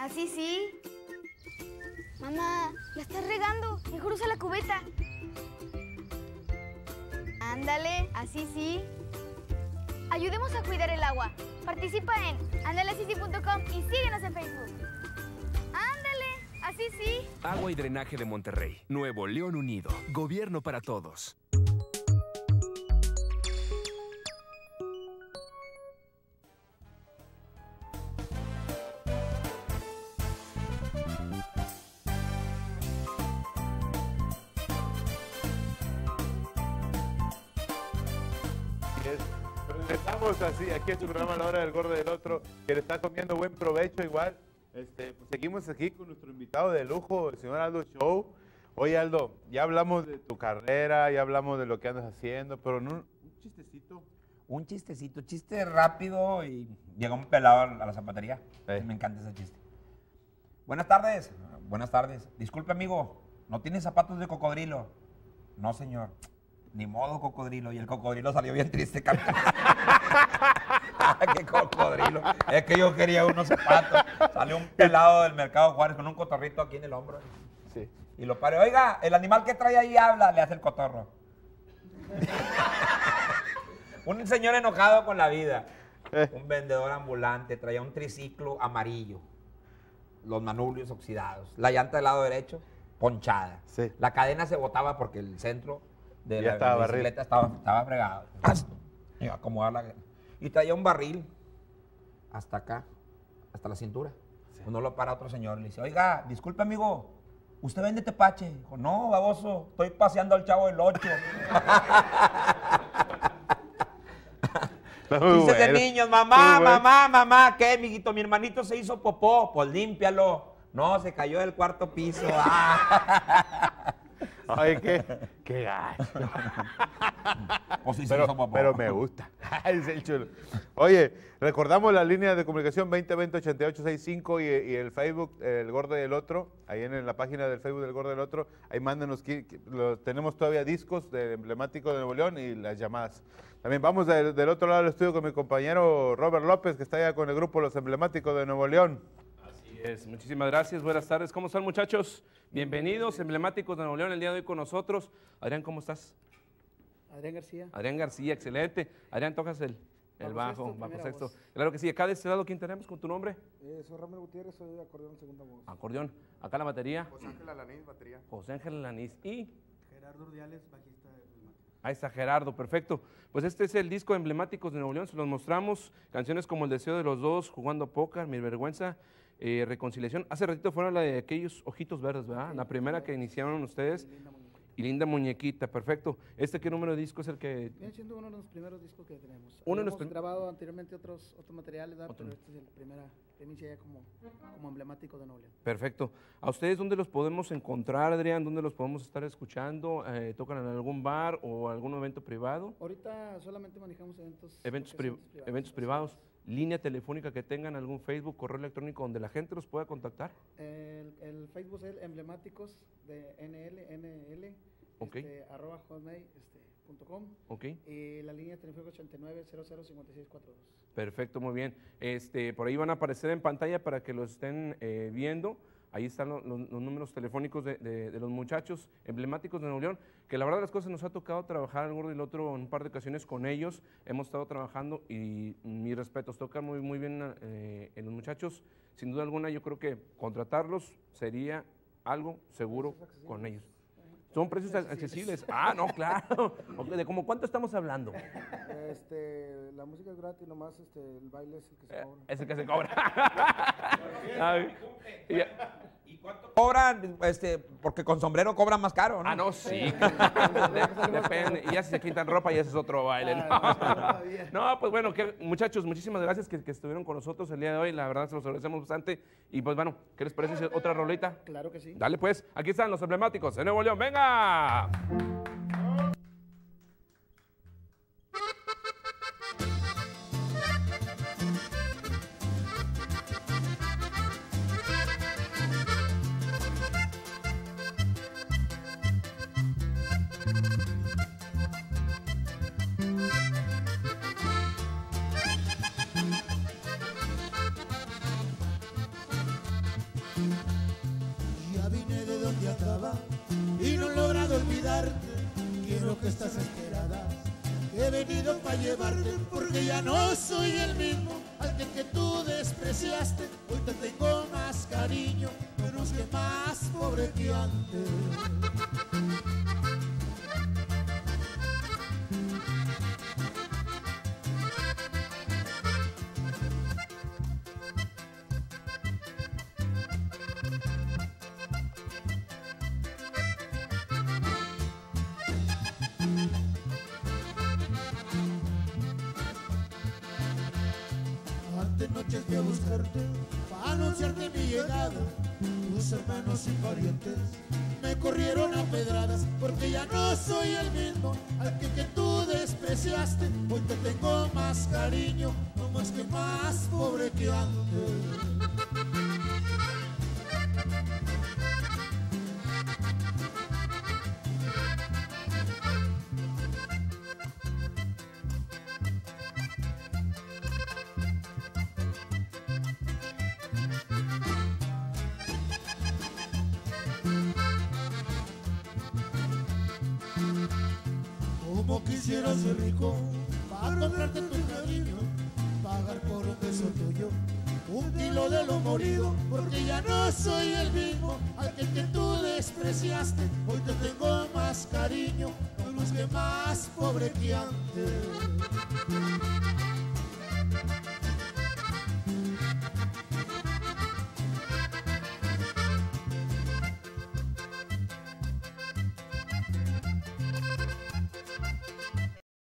Así sí. Mamá, la estás regando. Mejor usa la cubeta. Ándale, así sí. Ayudemos a cuidar el agua. Participa en ándaleasísí.com y síguenos en Facebook. Ándale, así sí. Agua y Drenaje de Monterrey. Nuevo León Unido. Gobierno para todos. Estamos así, aquí en su programa La Hora del Gordo del Otro, que le está comiendo buen provecho igual. Este, pues seguimos aquí con nuestro invitado de lujo, el señor Aldo Show. Oye Aldo, ya hablamos de tu carrera, ya hablamos de lo que andas haciendo, pero no, un chistecito. Un chistecito, chiste rápido y llegó un pelado a la zapatería. Ey. Me encanta ese chiste. Buenas tardes. Buenas tardes. Disculpe, amigo, ¿no tiene zapatos de cocodrilo? No, señor. Ni modo, cocodrilo. Y el cocodrilo salió bien triste caminando. Ah, ¡Qué cocodrilo! Es que yo quería unos zapatos. Salió un pelado del mercado Juárez con un cotorrito aquí en el hombro. Sí. Y lo pare. Oiga, el animal que trae ahí habla, le hace el cotorro. un señor enojado con la vida. Eh. Un vendedor ambulante traía un triciclo amarillo. Los manubrios oxidados. La llanta del lado derecho, ponchada. Sí. La cadena se botaba porque el centro de Ya la estaba bicicleta estaba, estaba fregado. La... Y traía un barril hasta acá, hasta la cintura. Uno lo para otro señor y le dice, oiga, disculpe amigo, ¿usted vende tepache? Dijo, no, baboso, estoy paseando al chavo del 8. Está muy Dices de niños, mamá, Muy bueno. mamá, mamá, ¿qué, amiguito? Mi hermanito se hizo popó, pues límpialo. No, se cayó del cuarto piso. Ah. Ay, qué, qué gacho. Sí Pero, me gusta. Es el chulo. Oye, recordamos la línea de comunicación 2020-8865 y, y el Facebook, El Gordo y el Otro. Ahí en, la página del Facebook del Gordo y el Otro. Ahí mándenos. qui- qui- lo- tenemos todavía discos de emblemático de Nuevo León y las llamadas. También vamos del, del otro lado del estudio con mi compañero Robert López, que está allá con el grupo Los Emblemáticos de Nuevo León. Es, muchísimas gracias, buenas tardes. ¿Cómo están muchachos? Bienvenidos, emblemáticos de Nuevo León, el día de hoy con nosotros. Adrián, ¿cómo estás? Adrián García. Adrián García, excelente. Adrián, tocas el, el Bajo bajo, sexto, bajo sexto. voz. Claro que sí, acá de este lado, ¿quién tenemos con tu nombre? Eh, soy Ramiro Gutiérrez, soy acordeón segunda voz. Acordeón. Acá la batería, José Ángel Alanís, batería. José Ángel Lanís. Y Gerardo Urdiales, bajista de Emblemático. ahí está Gerardo, perfecto. Pues este es el disco de Emblemáticos de Nuevo León, se los mostramos. Canciones como El Deseo de los Dos, Jugando Póker, Mi Vergüenza, eh, Reconciliación. Hace ratito fueron la de aquellos ojitos verdes, ¿verdad? La primera que iniciaron ustedes. Y linda muñequita, perfecto. ¿Este qué número de disco es el que Viene siendo uno de los primeros discos que tenemos. Uno de los Hemos grabado anteriormente otros, otros materiales, ¿verdad? Otro. pero este es el primera primicia ya como, como emblemático de León. Perfecto. ¿A ustedes dónde los podemos encontrar, Adrián? ¿Dónde los podemos estar escuchando? Eh, ¿Tocan en algún bar o algún evento privado? Ahorita solamente manejamos eventos, Eventos, pri- son eventos privados. ¿Línea telefónica que tengan, algún Facebook, correo electrónico donde la gente los pueda contactar? El, el Facebook es emblemáticos de NL, este, arroba hotmail, este, punto com. ¿Ok? Y la línea telefónica 89 005642. Perfecto, muy bien. Este, por ahí van a aparecer en pantalla para que los estén eh, viendo. Ahí están lo- lo- los, números telefónicos de, de- de los muchachos emblemáticos de Nuevo León, que la verdad de las cosas nos ha tocado trabajar el gordo y el otro en un par de ocasiones con ellos. Hemos estado trabajando y mis respetos, tocan muy, muy bien eh, en los muchachos. Sin duda alguna, yo creo que contratarlos sería algo seguro con ellos. Son precios accesibles. Ah, no, claro. ¿De como cuánto estamos hablando? Este, la música es gratis, nomás este, el baile es el que se Eh, cobra. Es el que se cobra. Ay, ya- ¿Y cuánto cobran? Este, porque con sombrero cobran más caro, ¿no? Ah, no, sí. De- Depende. Y ya si se quitan ropa, ya ese es otro baile. ¿no? No, pues bueno, que- muchachos, muchísimas gracias que, que estuvieron con nosotros el día de hoy. La verdad, se los agradecemos bastante. Y pues bueno, ¿qué les parece si otra rolita? Claro que sí. Dale pues, aquí están los emblemáticos de Nuevo León. ¡Venga! Quiero que estás esperada. He venido para llevarte porque ya no soy el mismo al que, que tú despreciaste. Hoy te tengo más cariño, menos que más pobre que antes. Antes noches a buscarte para anunciarte mi llegada. Tus hermanos y parientes me corrieron a pedradas porque ya no soy el mismo al que, que tú despreciaste. Hoy te tengo más cariño, no más que más pobre que antes. Como quisiera ser rico para comprarte tu cariño, pagar por un beso tuyo un kilo de lo morido, porque ya no soy el mismo al que, tú despreciaste. Hoy te tengo más cariño, no que más pobre que antes.